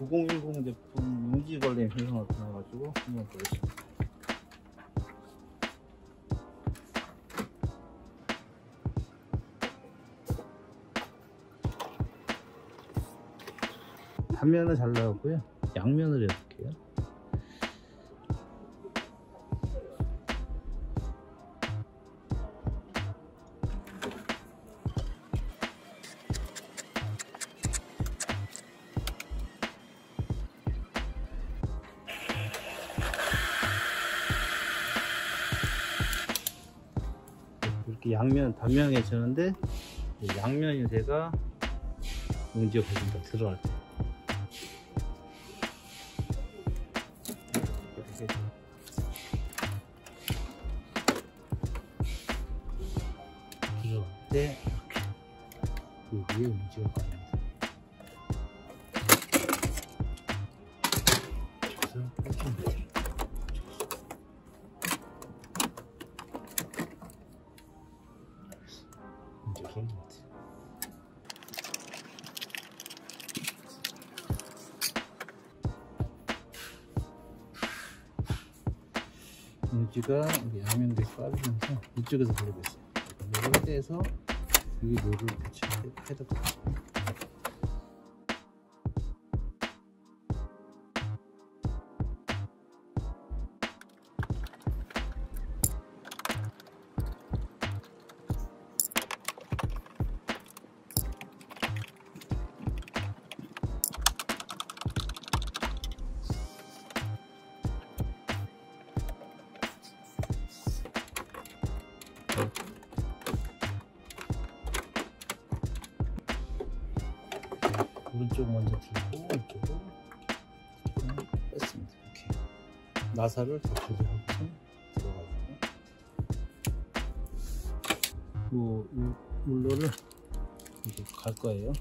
9010 제품 용지벌레 현상을 나와가지고 한번 보겠습니다. 단면은 잘 나왔고요. 양면을 해볼 이렇게 양면 단면에 저는데 양면 인쇄가 용지에 걸린다 들어갈 때. 들어갈 때 용지가 우리 양면대 빠지면서 이쪽에서 걸리고 있어요. 요거에 대해서 여기 노를 붙이는데 패드가 오른쪽 먼저 들고 조금 뺐습니다. 이렇게 나사를 더 조리하고서 들어가지고 뭐, 이 룰러를 이렇게 갈 거예요.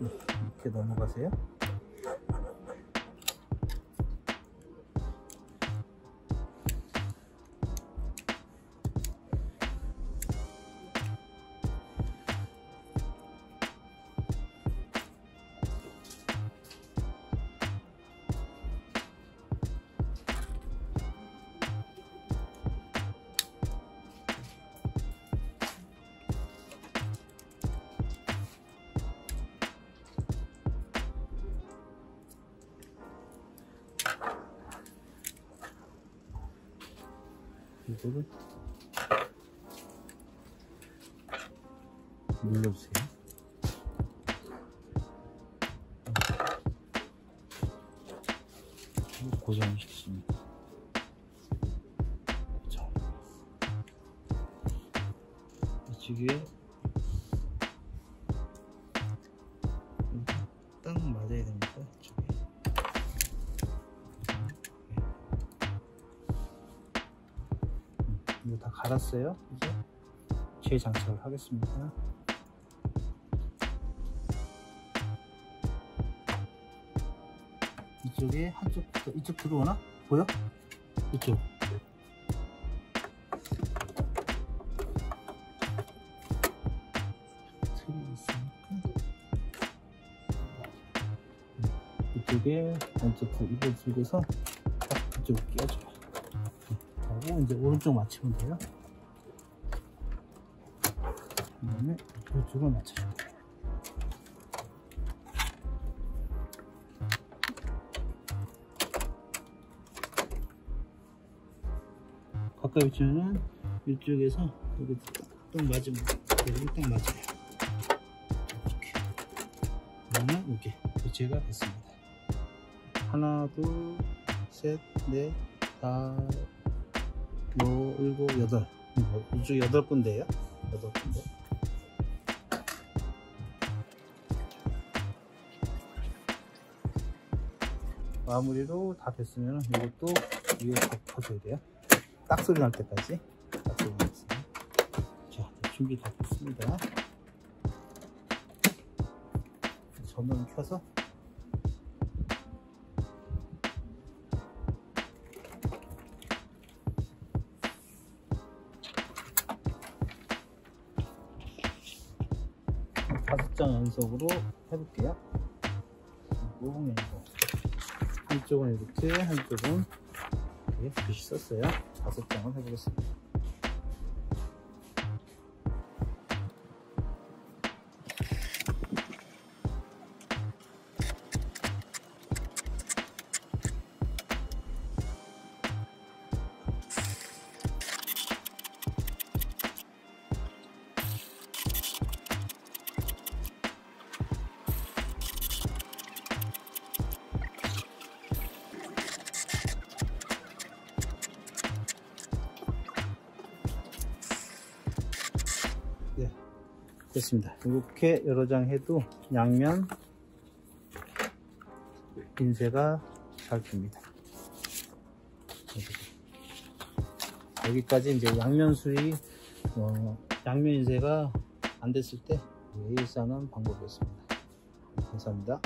이렇게 넘어가세요 이거를 눌러주세요. 고정시키십니다. 자, 이쪽에 이거 다 갈았어요. 이제 재장착을 하겠습니다. 이쪽에 한쪽부터 이쪽 들어오나? 보여? 이쪽. 있으니까 이쪽에 왼쪽 이걸 들고서 딱 이쪽으로 끼워줘요. 하고 이제 오른쪽 맞추면 돼요. 그 다음에 이쪽을 돼요. 가까이 붙이면은 이쪽에서 여기 딱 맞으면 여기 딱 맞아요. 그러면 이렇게 교체가 됐습니다. 하나, 둘, 셋, 넷, 다, 여, 일곱, 여덟. 뭐, 이쪽 여덟 군데예요. 여덟 군데. 마무리로 다 됐으면 이것도 위에 덮어줘야 돼요. 딱 소리 날 때까지 딱 소리 났습니다. 자, 준비 다 됐습니다. 전원을 켜서 다섯 장 연속으로 해볼게요. 그리고 이거 한쪽은 이렇게, 한쪽은 이렇게 썼어요. 다섯 장을 해보겠습니다. 네, 됐습니다. 이렇게 여러 장 해도 양면 인쇄가 잘 됩니다. 여기까지 이제 양면 수리, 어, 양면 인쇄가 안 됐을 때 예의사는 방법이었습니다. 감사합니다.